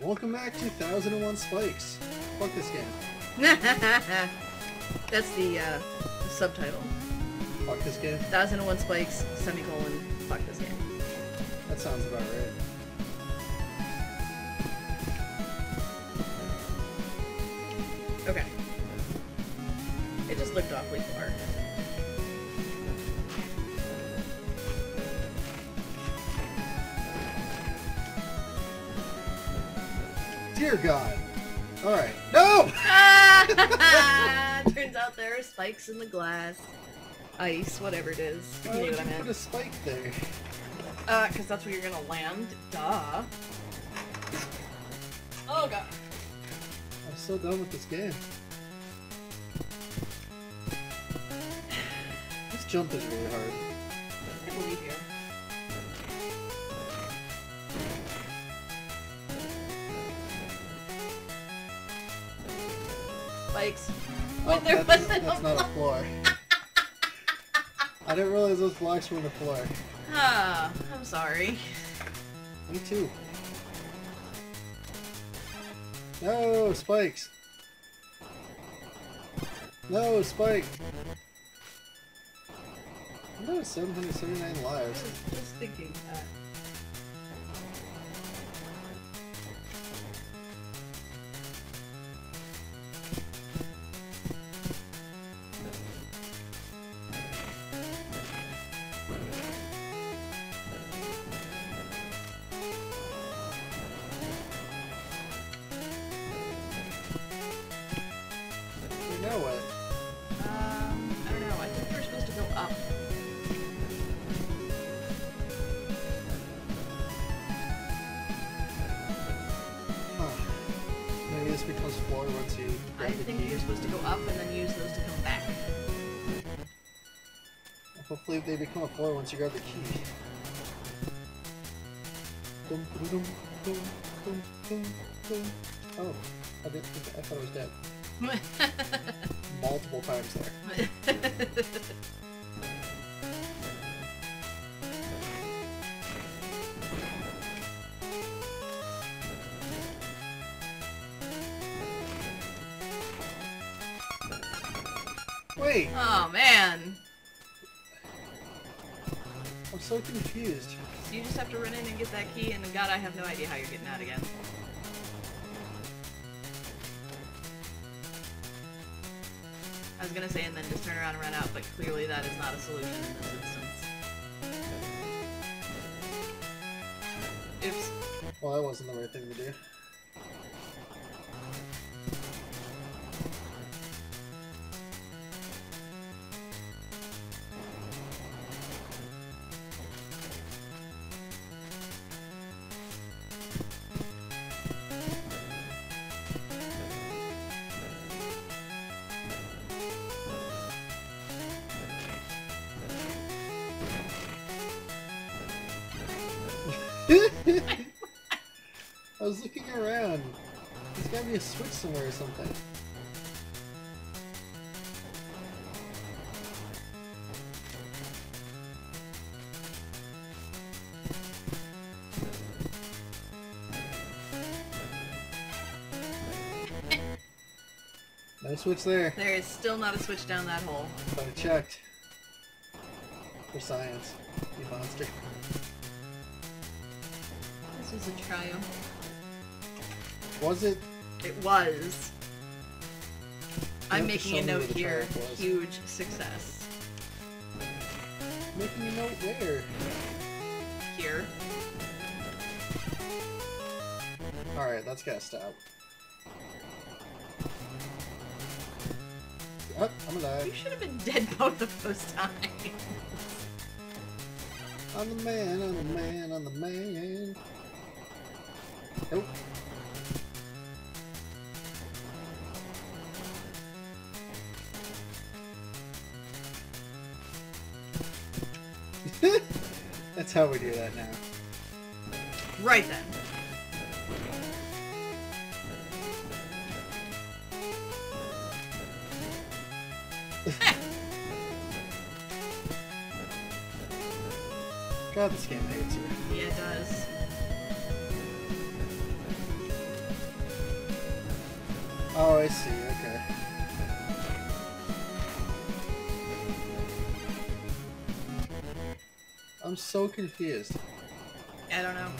Welcome back to 1001 Spikes. Fuck this game. That's the, uh, the subtitle. Fuck this game. 1001 spikes, semicolon, fuck this game. That sounds about right. Okay. It just looked awfully Dear God. Alright. No! Turns out there are spikes in the glass. Ice, whatever it is. You Why knew would what I you put a spike there? Uh, because that's where you're gonna land. Duh. Oh god. I'm so done with this game. This jump is really hard. Spikes. Oh, there that's, wasn't that's a not a floor. I didn't realize those blocks were in the floor. Ah, I'm sorry. Me too. No, spikes. No, spike. No, 779 I lives. was just thinking that. Becomes floor once you I think you're supposed to go up and then use those to come back. Hopefully they become a floor once you grab the key. Oh, I didn't think I thought it was dead. Multiple times there. Wait, oh man. I'm so confused. So you just have to run in and get that key, and God, I have no idea how you're getting out again. I was gonna say, and then just turn around and run out, but clearly that is not a solution in this instance. Oops. Well, that wasn't the right thing to do. I was looking around. There's gotta be a switch somewhere or something. No switch there, There is still not a switch down that hole. but I checked. For science, you monster. Was a triumph. Was it? It was. I'm making a note here. Huge success. Making a note where? Here. Alright, that's gotta stop. Oh, I'm You should have been dead both of those times. I'm the man, I'm the man, I'm the man. Nope. That's how we do that now. Right then. God, this game hates you. Yeah, it does. Oh, I see. Okay. I'm so confused. I don't know.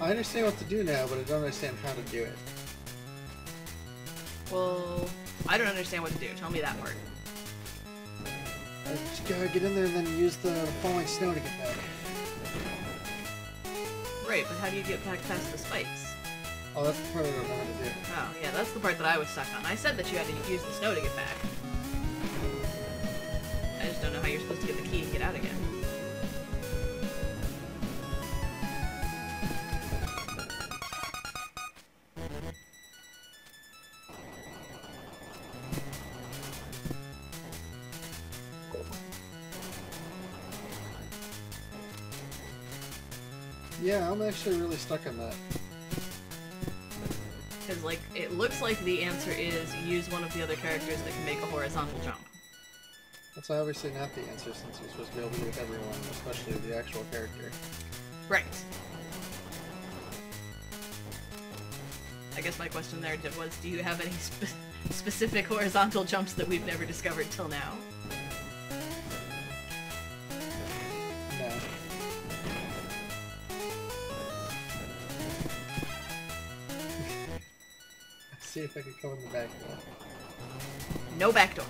I understand what to do now, but I don't understand how to do it. Well, I don't understand what to do. Tell me that part. I just gotta get in there and then use the falling snow to get back. Right, but how do you get back past the spikes? Oh, that's the part I don't know how to do. Oh, yeah, that's the part that I was stuck on. I said that you had to use the snow to get back. I just don't know how you're supposed to get the key and get out again. Yeah, I'm actually really stuck on that. Because, like, it looks like the answer is use one of the other characters that can make a horizontal jump. That's obviously not the answer since you're supposed to be able to do it with everyone, especially the actual character. Right. I guess my question there was, do you have any spe specific horizontal jumps that we've never discovered till now? See if I can come in the back door. No backdoor.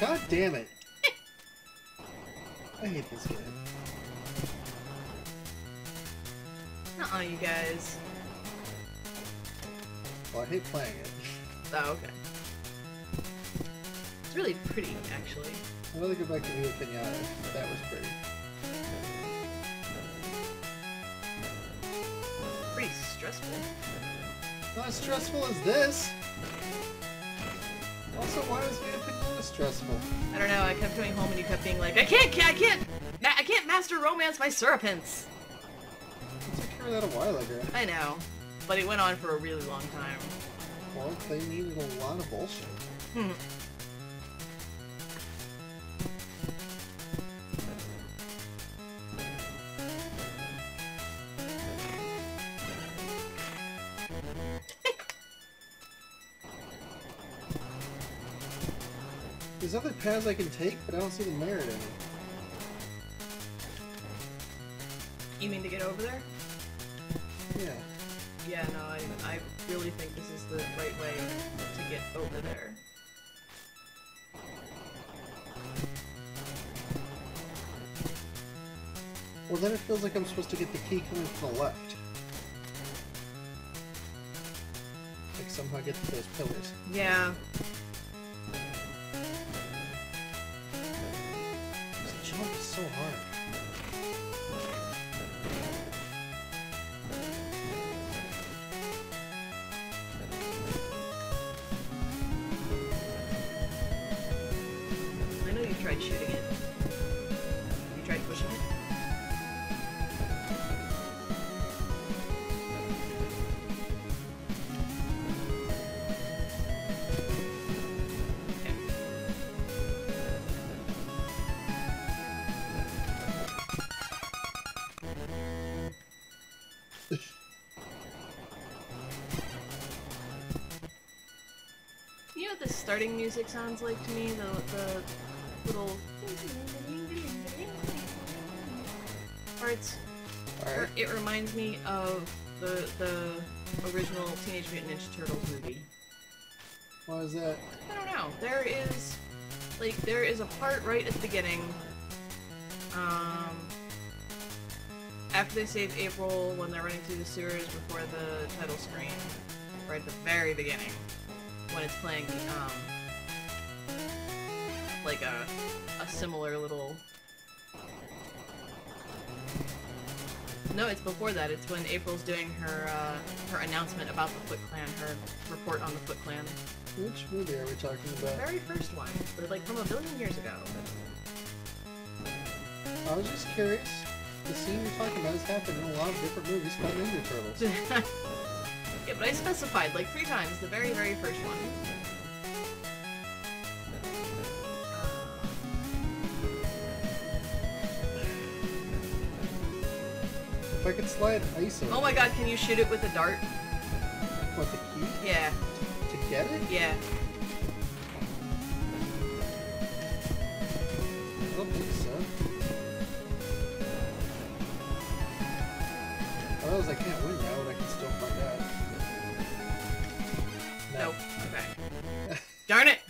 God damn it! I hate this game. Nuh-uh, you guys. Well, I hate playing it. Oh, okay. It's really pretty, actually. I'd rather go back to Viva Pinata. But that was pretty. Pretty stressful. Not as stressful as this! Also, why was Viva Pinata stressful? I don't know, I kept going home and you kept being like, I can't, I can't, ma- I can't master romance my serpents! I took care of that a while ago. I know, but it went on for a really long time. Well, they needed a lot of bullshit. Hmm. There's other paths I can take, but I don't see the merit in it. You mean to get over there? Yeah. Yeah, no, I, I really think this is the right way to get over there. Well, then it feels like I'm supposed to get the key coming from the left. Like somehow get to those pillars. Yeah. This jump is so hard. Starting music sounds like to me? The, the little parts. Or Alright. it reminds me of the the original Teenage Mutant Ninja Turtles movie. Why is that? I don't know. There is like there is a part right at the beginning. Um after they save April when they're running through the sewers before the title screen. Right at the very beginning. When it's playing um like a a similar little No, it's before that. It's when April's doing her uh, her announcement about the Foot Clan, her report on the Foot Clan. Which movie are we talking The very first one, but it's like from a billion years ago. I was just curious. The scene you're talking about has happened in a lot of different movies called Ninja Turtles. Yeah, but I specified like three times, the very, very first one. If I could slide ice over Oh my god, can you shoot it with a dart? what the key Yeah, to get it? yeah. I don't think so. Otherwise, I can't win now, Darn it!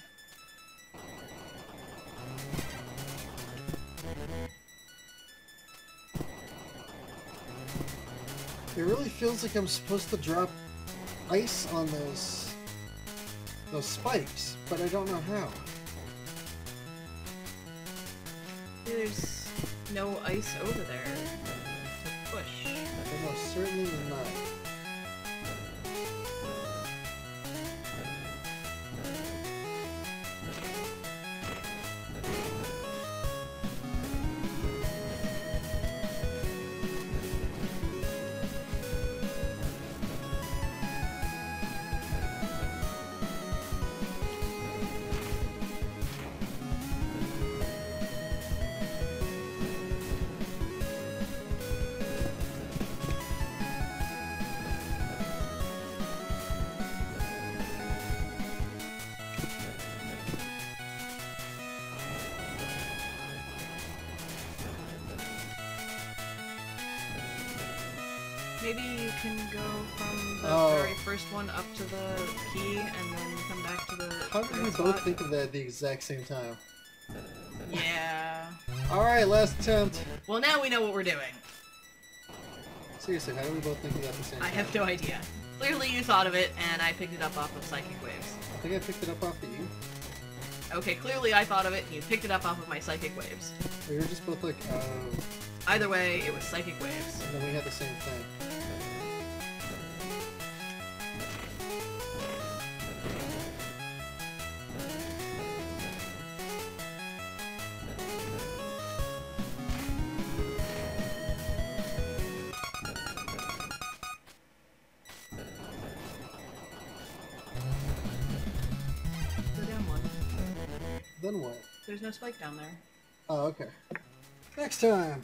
It really feels like I'm supposed to drop ice on those those spikes, but I don't know how. There's no ice over there to push. I most certainly Maybe you can go from the Oh. very first one up to the key and then come back to the. How did we red both think of that at the exact same time? Yeah. Alright, last attempt. Well, now we know what we're doing. Seriously, how did we both think of that at the same I time? have no idea. Clearly, you thought of it, and I picked it up off of Psychic Waves. I think I picked it up off of you. Okay, clearly I thought of it, and you picked it up off of my Psychic Waves. We were just both like, oh, Either way, it was Psychic Waves. and then we had the same thing. Then what? There's no spike down there. Oh, okay. Next time!